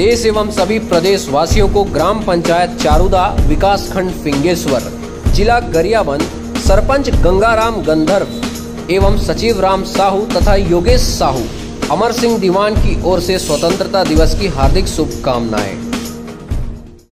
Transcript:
देश एवं सभी प्रदेश वासियों को ग्राम पंचायत चारुदा विकास खंड फिंगेश्वर, जिला गरियाबंद, सरपंच गंगाराम गंधर्व एवं सचिव राम साहू तथा योगेश साहू, अमर सिंह दीवान की ओर से स्वतंत्रता दिवस की हार्दिक शुभकामनाएँ।